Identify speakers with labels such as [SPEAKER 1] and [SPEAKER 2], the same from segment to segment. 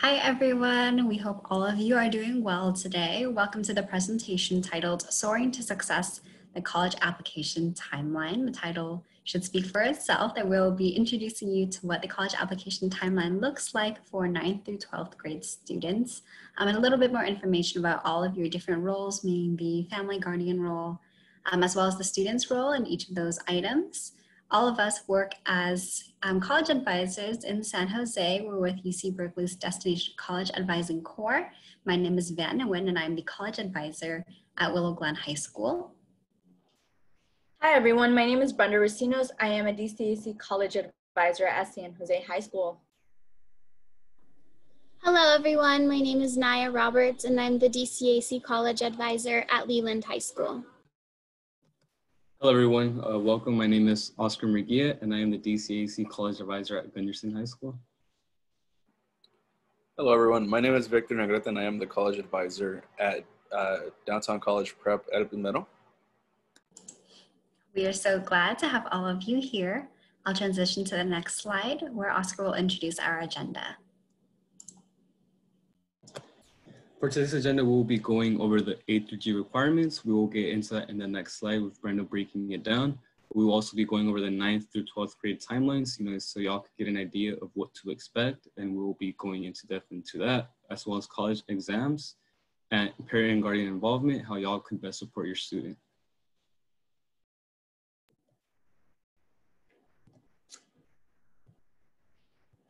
[SPEAKER 1] Hi everyone, we hope all of you are doing well today. Welcome to the presentation titled Soaring to Success, the College Application Timeline. The title should speak for itself that we'll be introducing you to what the college application timeline looks like for 9th through 12th grade students um, and a little bit more information about all of your different roles, meaning the family guardian role, um, as well as the student's role in each of those items. All of us work as um, college advisors in San Jose. We're with UC Berkeley's Destination College Advising Corps. My name is Van Nguyen and I'm the college advisor at Willow Glen High School.
[SPEAKER 2] Hi everyone, my name is Brenda Racinos. I am a DCAC college advisor at San Jose High School.
[SPEAKER 3] Hello everyone, my name is Naya Roberts and I'm the DCAC college advisor at Leland High School.
[SPEAKER 4] Hello, everyone. Uh, welcome. My name is Oscar Murguia, and I am the DCAC College Advisor at Gunderson High School.
[SPEAKER 5] Hello, everyone. My name is Victor Negrete, and I am the College Advisor at uh, Downtown College Prep at Meadow.
[SPEAKER 1] We are so glad to have all of you here. I'll transition to the next slide, where Oscar will introduce our agenda.
[SPEAKER 4] For today's agenda, we'll be going over the A through G requirements. We will get into that in the next slide with Brenda breaking it down. We will also be going over the 9th through 12th grade timelines, you know, so y'all can get an idea of what to expect. And we will be going into depth into that, as well as college exams and parent and guardian involvement, how y'all can best support your student.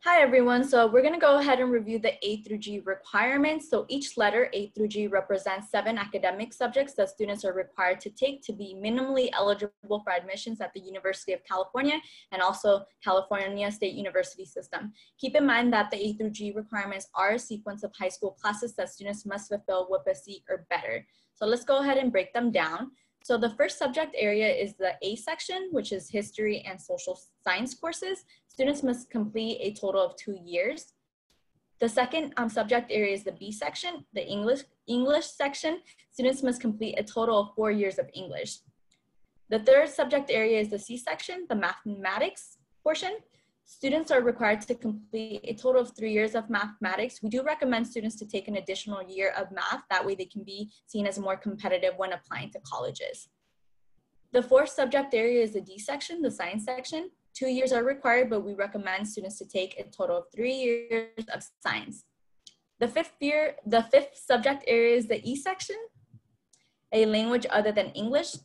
[SPEAKER 2] Hi everyone, so we're gonna go ahead and review the A through G requirements. So each letter A through G represents seven academic subjects that students are required to take to be minimally eligible for admissions at the University of California and also California State University system. Keep in mind that the A through G requirements are a sequence of high school classes that students must fulfill with a C or better. So let's go ahead and break them down. So the first subject area is the A section, which is history and social science courses. Students must complete a total of two years. The second um, subject area is the B section, the English, English section. Students must complete a total of four years of English. The third subject area is the C section, the mathematics portion. Students are required to complete a total of three years of mathematics. We do recommend students to take an additional year of math. That way they can be seen as more competitive when applying to colleges. The fourth subject area is the D section, the science section. Two years are required, but we recommend students to take a total of three years of science. The fifth year, the fifth subject area is the E section, a language other than English.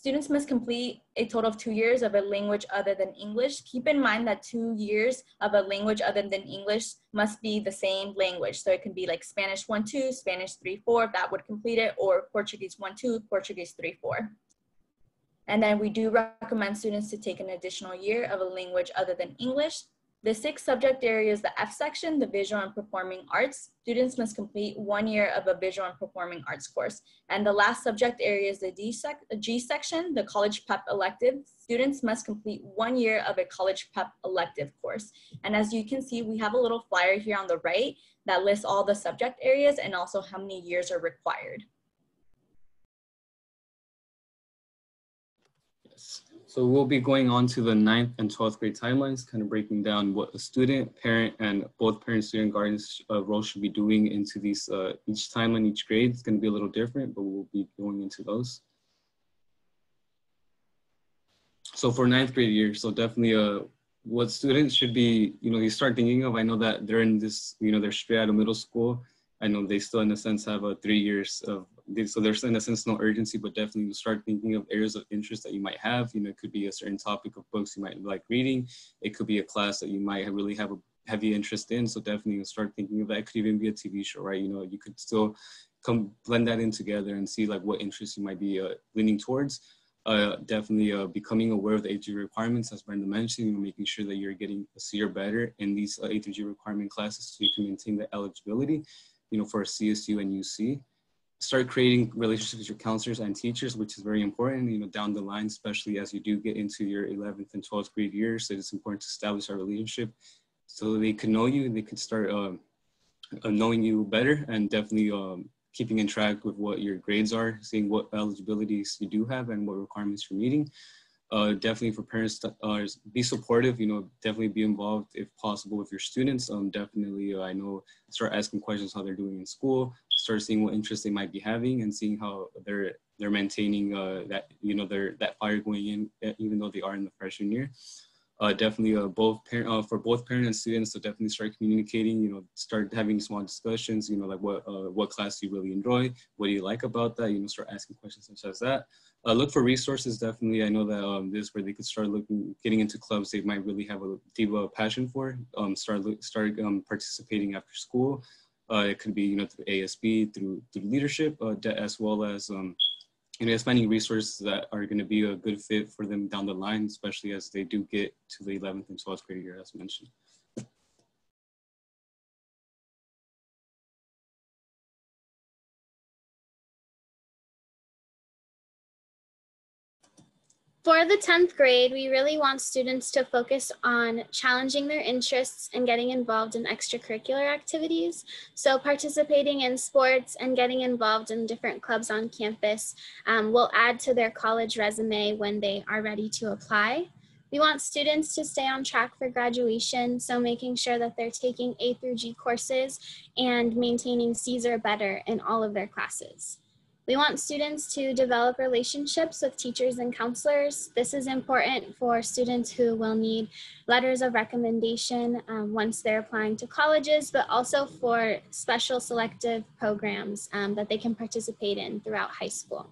[SPEAKER 2] Students must complete a total of two years of a language other than English. Keep in mind that two years of a language other than English must be the same language. So it can be like Spanish 1, 2, Spanish 3, 4, that would complete it, or Portuguese 1, 2, Portuguese 3, 4. And then we do recommend students to take an additional year of a language other than English. The sixth subject area is the F section, the visual and performing arts. Students must complete one year of a visual and performing arts course. And the last subject area is the D sec G section, the college prep elective. Students must complete one year of a college prep elective course. And as you can see, we have a little flyer here on the right that lists all the subject areas and also how many years are required.
[SPEAKER 4] So we'll be going on to the ninth and 12th grade timelines, kind of breaking down what a student, parent, and both parent, student, guardians uh, role should be doing into these, uh, each timeline, each grade. It's gonna be a little different, but we'll be going into those. So for ninth grade year, so definitely uh, what students should be, you know, you start thinking of, I know that they're in this, you know, they're straight out of middle school. I know they still in a sense have a three years of so there's in a sense no urgency, but definitely start thinking of areas of interest that you might have. You know, it could be a certain topic of books you might like reading. It could be a class that you might really have a heavy interest in. So definitely start thinking of that. It could even be a TV show, right? You know, you could still come blend that in together and see like what interests you might be uh, leaning towards. Uh, definitely uh, becoming aware of the A through G requirements, as Brenda mentioned, you know, making sure that you're getting a C or better in these uh, A through G requirement classes so you can maintain the eligibility, you know, for CSU and UC start creating relationships with your counselors and teachers, which is very important, you know, down the line, especially as you do get into your 11th and 12th grade years. it's important to establish a relationship so they can know you and they can start um, uh, knowing you better and definitely um, keeping in track with what your grades are, seeing what eligibilities you do have and what requirements you're meeting. Uh, definitely for parents to uh, be supportive, you know, definitely be involved if possible with your students. Um, definitely, uh, I know, start asking questions how they're doing in school, start seeing what interest they might be having and seeing how they're they're maintaining uh, that, you know, their that fire going in, even though they are in the freshman year. Uh, definitely uh, both parent, uh, for both parent and students to definitely start communicating, you know, start having small discussions, you know, like what, uh, what class do you really enjoy? What do you like about that? You know, start asking questions such as that uh, look for resources. Definitely, I know that um, this is where they could start looking, getting into clubs they might really have a deep uh, passion for. Um, start start um, participating after school. Uh, it could be you know through ASB, through through leadership, uh, as well as um, you know, finding resources that are going to be a good fit for them down the line, especially as they do get to the 11th and 12th grade year, as mentioned.
[SPEAKER 3] For the 10th grade, we really want students to focus on challenging their interests and getting involved in extracurricular activities. So participating in sports and getting involved in different clubs on campus um, will add to their college resume when they are ready to apply. We want students to stay on track for graduation, so making sure that they're taking A through G courses and maintaining C's or better in all of their classes. We want students to develop relationships with teachers and counselors. This is important for students who will need letters of recommendation um, once they're applying to colleges, but also for special selective programs um, that they can participate in throughout high school.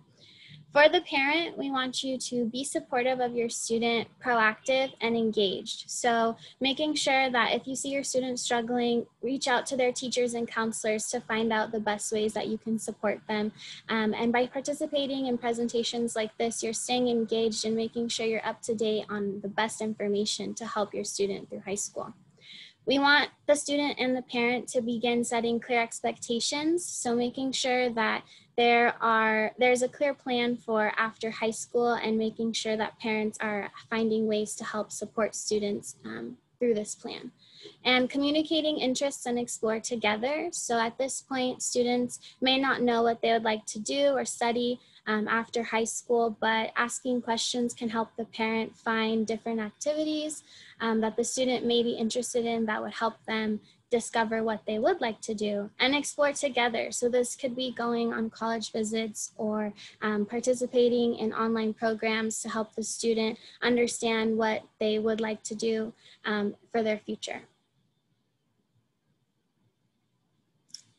[SPEAKER 3] For the parent, we want you to be supportive of your student, proactive and engaged. So making sure that if you see your student struggling, reach out to their teachers and counselors to find out the best ways that you can support them. Um, and by participating in presentations like this, you're staying engaged and making sure you're up to date on the best information to help your student through high school. We want the student and the parent to begin setting clear expectations. So making sure that there are there's a clear plan for after high school and making sure that parents are finding ways to help support students um, through this plan and communicating interests and explore together. So at this point students may not know what they would like to do or study um, after high school but asking questions can help the parent find different activities um, that the student may be interested in that would help them discover what they would like to do and explore together. So this could be going on college visits or um, participating in online programs to help the student understand what they would like to do um, for their future.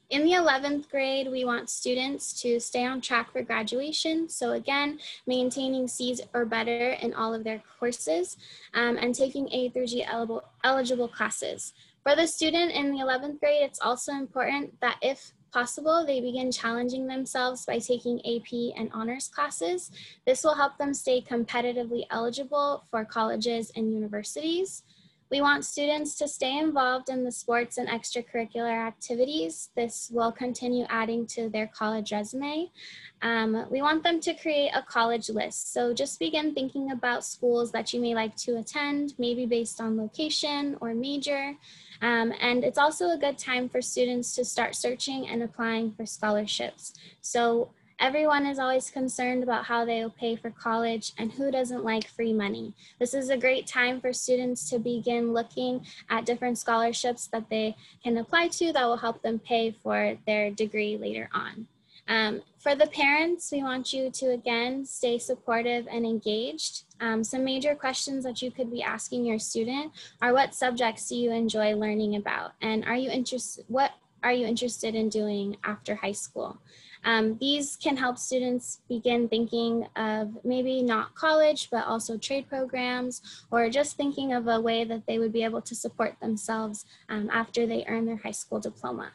[SPEAKER 3] In the 11th grade, we want students to stay on track for graduation. So again, maintaining C's or better in all of their courses um, and taking A through G eligible, eligible classes. For the student in the 11th grade, it's also important that if possible, they begin challenging themselves by taking AP and honors classes. This will help them stay competitively eligible for colleges and universities. We want students to stay involved in the sports and extracurricular activities. This will continue adding to their college resume. Um, we want them to create a college list. So just begin thinking about schools that you may like to attend, maybe based on location or major. Um, and it's also a good time for students to start searching and applying for scholarships. So everyone is always concerned about how they will pay for college and who doesn't like free money. This is a great time for students to begin looking at different scholarships that they can apply to that will help them pay for their degree later on. Um, for the parents, we want you to again stay supportive and engaged. Um, some major questions that you could be asking your student are what subjects do you enjoy learning about? And are you interested, what are you interested in doing after high school? Um, these can help students begin thinking of maybe not college, but also trade programs, or just thinking of a way that they would be able to support themselves um, after they earn their high school diploma.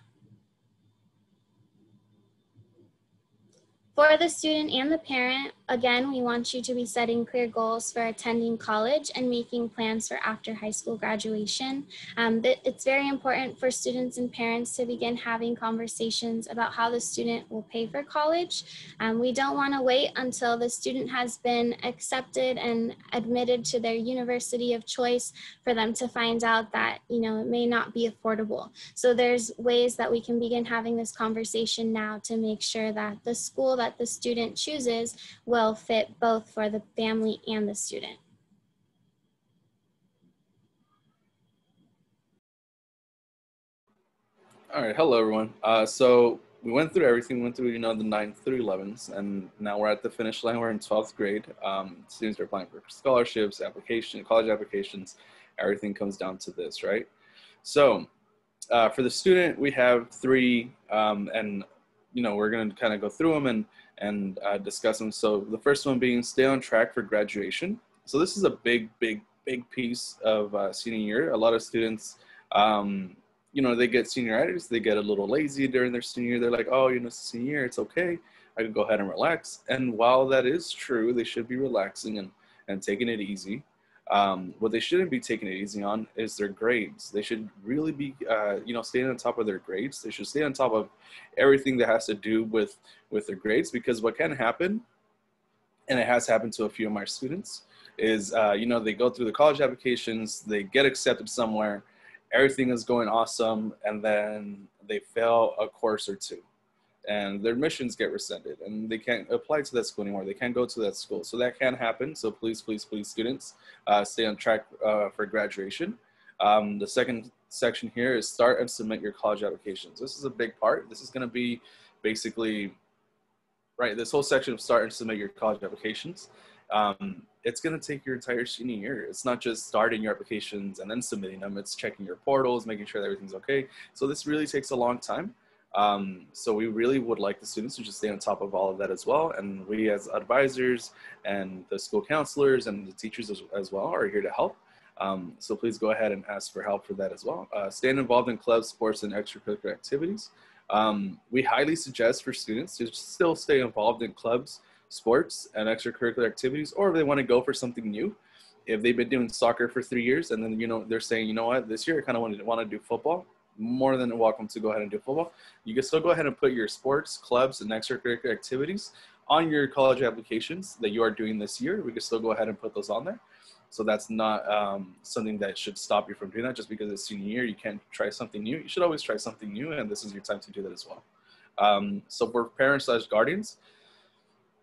[SPEAKER 3] For the student and the parent, again, we want you to be setting clear goals for attending college and making plans for after high school graduation. Um, it's very important for students and parents to begin having conversations about how the student will pay for college. Um, we don't want to wait until the student has been accepted and admitted to their university of choice for them to find out that, you know, it may not be affordable. So there's ways that we can begin having this conversation now to make sure that the school that the student chooses will fit both for the family and the student.
[SPEAKER 5] All right, hello everyone. Uh, so we went through everything, went through, you know, the 9th through 11s, and now we're at the finish line. We're in 12th grade. Um, students are applying for scholarships, application, college applications. Everything comes down to this, right? So uh, for the student, we have three, um, and, you know, we're going to kind of go through them and, and uh, discuss them. So the first one being stay on track for graduation. So this is a big, big, big piece of uh, senior year. A lot of students, um, you know, they get senioritis, they get a little lazy during their senior year. They're like, oh, you know, senior year, it's okay. I can go ahead and relax. And while that is true, they should be relaxing and, and taking it easy. Um, what they shouldn't be taking it easy on is their grades. They should really be, uh, you know, staying on top of their grades. They should stay on top of everything that has to do with with their grades because what can happen, and it has happened to a few of my students, is uh, you know they go through the college applications, they get accepted somewhere, everything is going awesome and then they fail a course or two and their admissions get rescinded and they can't apply to that school anymore they can't go to that school so that can happen so please please please students uh, stay on track uh, for graduation um, the second section here is start and submit your college applications this is a big part this is going to be basically right this whole section of start and submit your college applications um, it's going to take your entire senior year. It's not just starting your applications and then submitting them. It's checking your portals, making sure that everything's okay. So this really takes a long time. Um, so we really would like the students to just stay on top of all of that as well. And we as advisors and the school counselors and the teachers as, as well are here to help. Um, so please go ahead and ask for help for that as well. Uh, staying involved in clubs, sports, and extracurricular activities. Um, we highly suggest for students to still stay involved in clubs, sports and extracurricular activities, or if they want to go for something new. If they've been doing soccer for three years and then you know they're saying, you know what, this year I kind of want to want to do football, more than welcome to go ahead and do football. You can still go ahead and put your sports, clubs, and extracurricular activities on your college applications that you are doing this year. We can still go ahead and put those on there. So that's not um, something that should stop you from doing that. Just because it's senior year, you can't try something new. You should always try something new, and this is your time to do that as well. Um, so for parents slash guardians,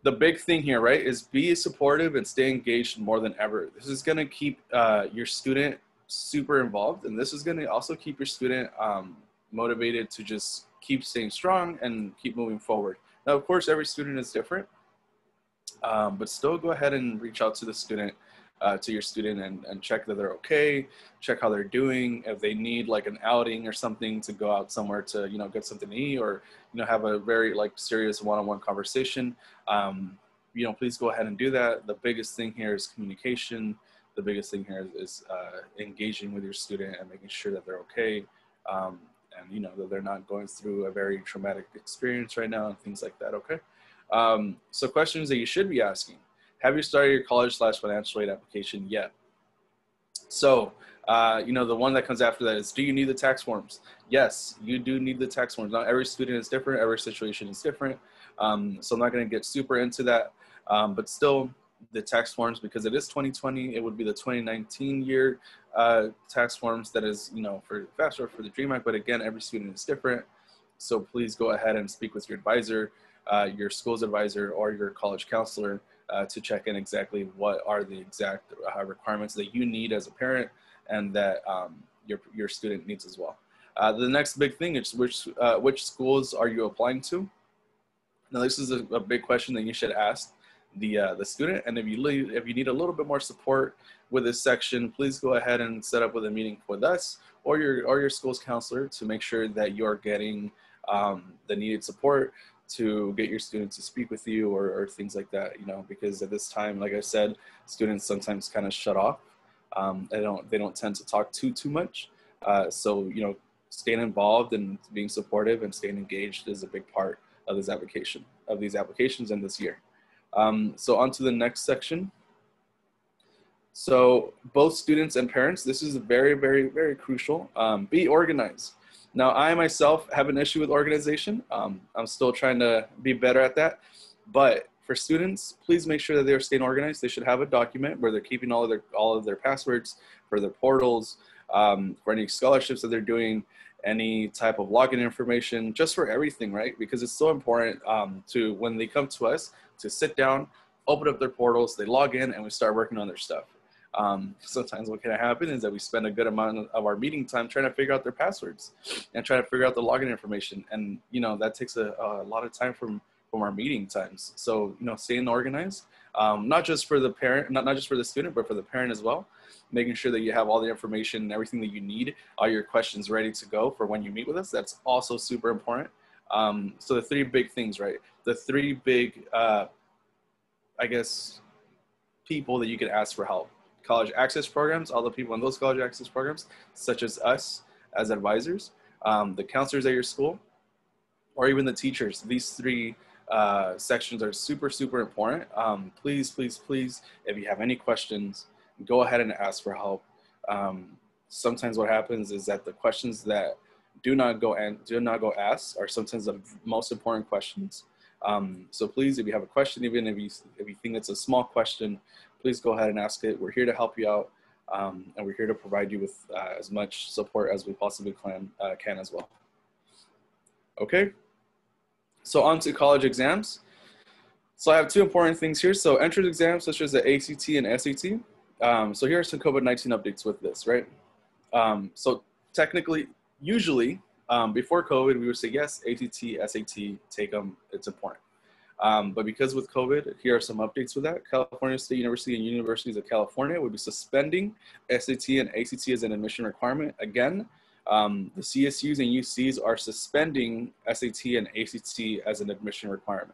[SPEAKER 5] the big thing here, right, is be supportive and stay engaged more than ever. This is going to keep uh, your student super involved, and this is going to also keep your student um, motivated to just keep staying strong and keep moving forward. Now, of course, every student is different, um, but still go ahead and reach out to the student uh, to your student and, and check that they're okay, check how they're doing. If they need like an outing or something to go out somewhere to, you know, get something to eat or, you know, have a very like serious one-on-one conversation, um, you know, please go ahead and do that. The biggest thing here is communication. The biggest thing here is, is uh, engaging with your student and making sure that they're okay. Um, and, you know, that they're not going through a very traumatic experience right now and things like that. Okay. Um, so questions that you should be asking have you started your college slash financial aid application yet? So, uh, you know, the one that comes after that is, do you need the tax forms? Yes, you do need the tax forms. Not every student is different. Every situation is different. Um, so I'm not going to get super into that. Um, but still, the tax forms, because it is 2020, it would be the 2019 year uh, tax forms that is, you know, for FAFSA for the DREAM Act. But again, every student is different. So please go ahead and speak with your advisor, uh, your school's advisor, or your college counselor uh, to check in exactly what are the exact uh, requirements that you need as a parent and that um, your, your student needs as well. Uh, the next big thing is which, uh, which schools are you applying to? Now this is a, a big question that you should ask the, uh, the student and if you, if you need a little bit more support with this section, please go ahead and set up with a meeting with us or your, or your school's counselor to make sure that you're getting um, the needed support to get your students to speak with you or, or, things like that, you know, because at this time, like I said, students sometimes kind of shut off. Um, they don't they don't tend to talk too too much. Uh, so you know, staying involved and being supportive and staying engaged is a big part of this application of these applications in this year. Um, so on to the next section. So both students and parents, this is very, very, very crucial. Um, be organized. Now, I myself have an issue with organization. Um, I'm still trying to be better at that. But for students, please make sure that they're staying organized. They should have a document where they're keeping all of their all of their passwords for their portals, um, for any scholarships that they're doing, any type of login information, just for everything, right? Because it's so important um, to when they come to us to sit down, open up their portals, they log in, and we start working on their stuff. Um, sometimes what can happen is that we spend a good amount of our meeting time trying to figure out their passwords and trying to figure out the login information, and you know that takes a, a lot of time from from our meeting times. So you know, staying organized, um, not just for the parent, not not just for the student, but for the parent as well making sure that you have all the information and everything that you need, all your questions ready to go for when you meet with us. That's also super important. Um, so the three big things, right? The three big, uh, I guess, people that you can ask for help. College access programs, all the people in those college access programs, such as us as advisors, um, the counselors at your school, or even the teachers. These three uh, sections are super, super important. Um, please, please, please, if you have any questions, go ahead and ask for help. Um, sometimes what happens is that the questions that do not go and do not go ask are sometimes the most important questions. Um, so please, if you have a question, even if you if you think it's a small question, please go ahead and ask it. We're here to help you out, um, and we're here to provide you with uh, as much support as we possibly can uh, can as well. Okay. So on to college exams. So I have two important things here. So entrance exams such as the ACT and SAT. Um, so here are some COVID-19 updates with this, right? Um, so technically, usually um, before COVID, we would say, yes, ACT, SAT, take them, it's important. Um, but because with COVID, here are some updates with that. California State University and Universities of California would be suspending SAT and ACT as an admission requirement. Again, um, the CSUs and UCs are suspending SAT and ACT as an admission requirement.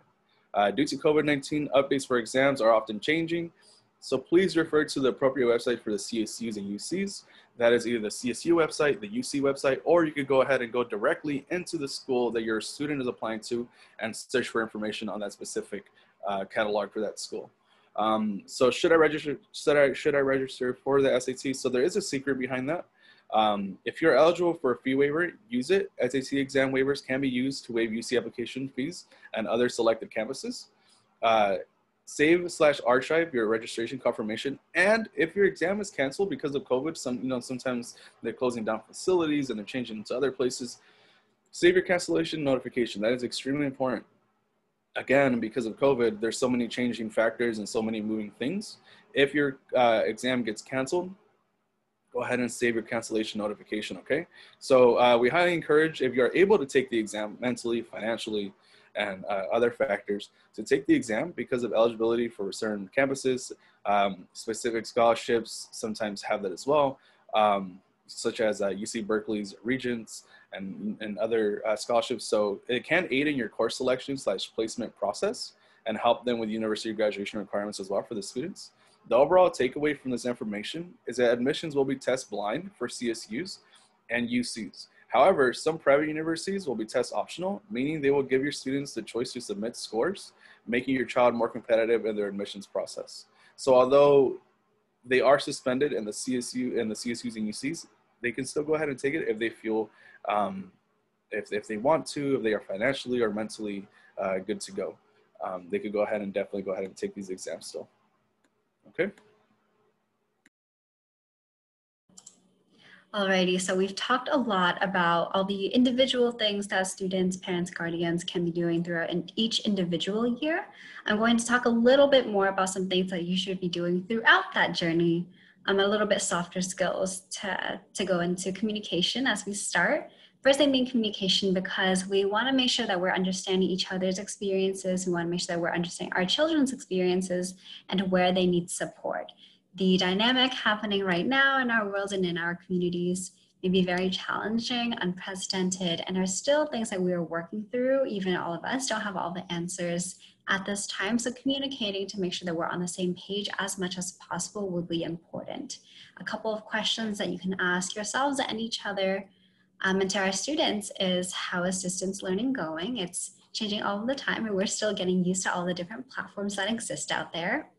[SPEAKER 5] Uh, due to COVID-19, updates for exams are often changing. So please refer to the appropriate website for the CSUs and UCs. That is either the CSU website, the UC website, or you could go ahead and go directly into the school that your student is applying to and search for information on that specific uh, catalog for that school. Um, so should I register? Should I should I register for the SAT? So there is a secret behind that. Um, if you're eligible for a fee waiver, use it. SAT exam waivers can be used to waive UC application fees and other selected campuses. Uh, save slash archive your registration confirmation. And if your exam is canceled because of COVID, some you know sometimes they're closing down facilities and they're changing to other places. Save your cancellation notification. That is extremely important. Again, because of COVID, there's so many changing factors and so many moving things. If your uh, exam gets canceled, go ahead and save your cancellation notification, okay? So uh, we highly encourage if you're able to take the exam mentally, financially, and uh, other factors to take the exam because of eligibility for certain campuses. Um, specific scholarships sometimes have that as well, um, such as uh, UC Berkeley's Regents and, and other uh, scholarships. So it can aid in your course selection slash placement process and help them with university graduation requirements as well for the students. The overall takeaway from this information is that admissions will be test blind for CSUs and UCs. However, some private universities will be test optional, meaning they will give your students the choice to submit scores, making your child more competitive in their admissions process. So although they are suspended in the CSU and the CSUs and UCs, they can still go ahead and take it if they feel, um, if, if they want to, if they are financially or mentally uh, good to go. Um, they could go ahead and definitely go ahead and take these exams still. Okay.
[SPEAKER 1] Alrighty, so we've talked a lot about all the individual things that students, parents, guardians can be doing throughout in each individual year. I'm going to talk a little bit more about some things that you should be doing throughout that journey. Um, a little bit softer skills to, to go into communication as we start. First thing being communication because we want to make sure that we're understanding each other's experiences. We want to make sure that we're understanding our children's experiences and where they need support the dynamic happening right now in our world and in our communities may be very challenging, unprecedented, and are still things that we are working through. Even all of us don't have all the answers at this time. So communicating to make sure that we're on the same page as much as possible will be important. A couple of questions that you can ask yourselves and each other um, and to our students is how is distance learning going? It's changing all the time and we're still getting used to all the different platforms that exist out there.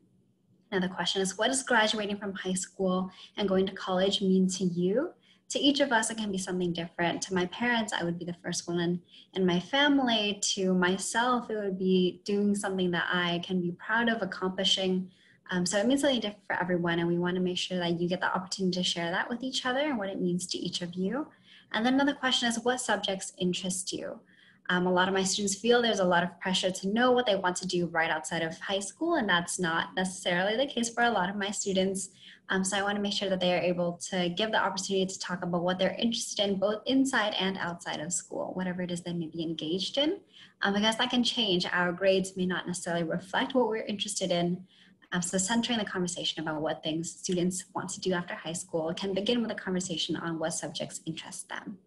[SPEAKER 1] Now the question is, what does graduating from high school and going to college mean to you? To each of us, it can be something different. To my parents, I would be the first one in, my family. To myself, it would be doing something that I can be proud of accomplishing Um, so it means something different for everyone, and we want to make sure that you get the opportunity to share that with each other and what it means to each of you. And then another question is what subjects interest you? Um, a lot of my students feel there's a lot of pressure to know what they want to do right outside of high school, and that's not necessarily the case for a lot of my students. Um, so I want to make sure that they are able to give the opportunity to talk about what they're interested in, both inside and outside of school, whatever it is they may be engaged in, um, because that can change. Our grades may not necessarily reflect what we're interested in. Um, so centering the conversation about what things students want to do after high school can begin with a conversation on what subjects interest them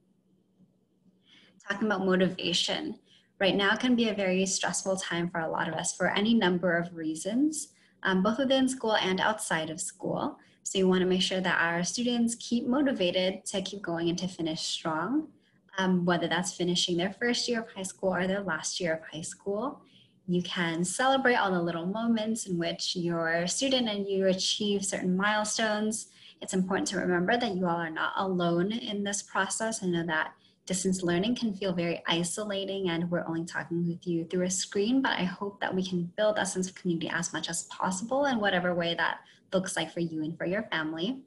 [SPEAKER 1] talking about motivation. Right now can be a very stressful time for a lot of us for any number of reasons, um, both within school and outside of school. So you wanna make sure that our students keep motivated to keep going and to finish strong, um, whether that's finishing their first year of high school or their last year of high school. You can celebrate all the little moments in which your student and you achieve certain milestones. It's important to remember that you all are not alone in this process. I know that distance learning can feel very isolating and we're only talking with you through a screen, but I hope that we can build a sense of community as much as possible in whatever way that looks like for you and for your family.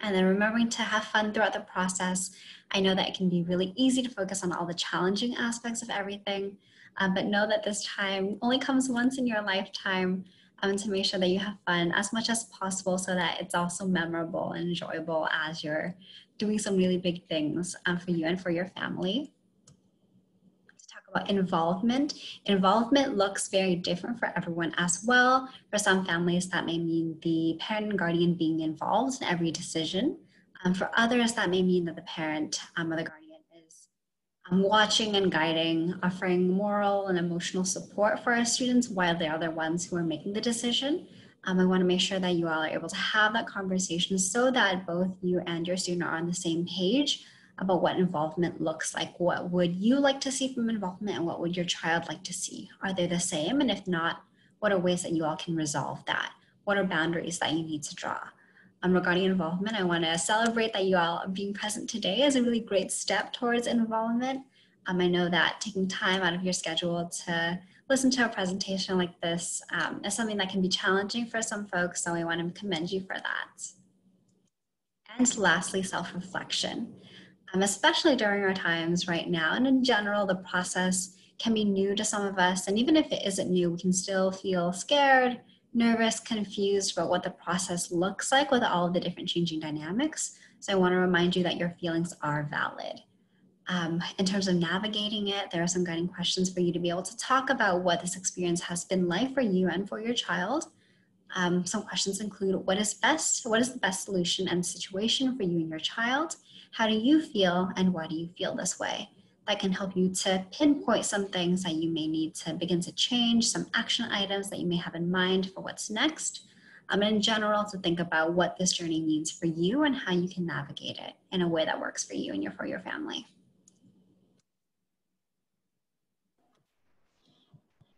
[SPEAKER 1] And then remembering to have fun throughout the process. I know that it can be really easy to focus on all the challenging aspects of everything, um, but know that this time only comes once in your lifetime um, to make sure that you have fun as much as possible so that it's also memorable and enjoyable as you're doing some really big things um, for you and for your family. Let's talk about involvement. Involvement looks very different for everyone as well. For some families, that may mean the parent and guardian being involved in every decision. Um, for others, that may mean that the parent um, or the guardian watching and guiding, offering moral and emotional support for our students while they are the ones who are making the decision. Um, I want to make sure that you all are able to have that conversation so that both you and your student are on the same page about what involvement looks like. What would you like to see from involvement and what would your child like to see? Are they the same? And if not, what are ways that you all can resolve that? What are boundaries that you need to draw? Um, regarding involvement, I want to celebrate that you all being present today is a really great step towards involvement. Um, I know that taking time out of your schedule to listen to a presentation like this um, is something that can be challenging for some folks, so we want to commend you for that. And lastly, self-reflection. Um, especially during our times right now, and in general, the process can be new to some of us, and even if it isn't new, we can still feel scared, nervous, confused about what the process looks like with all of the different changing dynamics. So I want to remind you that your feelings are valid. Um, in terms of navigating it, there are some guiding questions for you to be able to talk about what this experience has been like for you and for your child. Um, some questions include what is best, what is the best solution and situation for you and your child? How do you feel and why do you feel this way? That can help you to pinpoint some things that you may need to begin to change, some action items that you may have in mind for what's next. Um, and in general, to think about what this journey means for you and how you can navigate it in a way that works for you and your, for your family.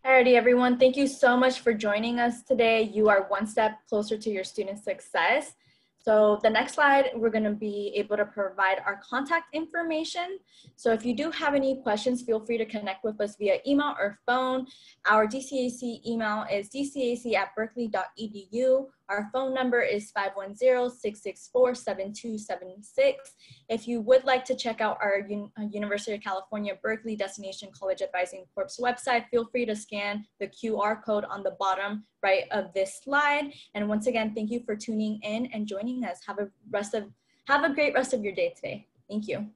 [SPEAKER 2] Alrighty, everyone. Thank you so much for joining us today. You are one step closer to your student success. So the next slide, we're gonna be able to provide our contact information. So if you do have any questions, feel free to connect with us via email or phone. Our DCAC email is dcac at berkeley.edu. Our phone number is 510-664-7276. If you would like to check out our Un uh, University of California Berkeley Destination College Advising Corps website, feel free to scan the QR code on the bottom right of this slide. And once again, thank you for tuning in and joining us. Have a rest of have a great rest of your day today. Thank you.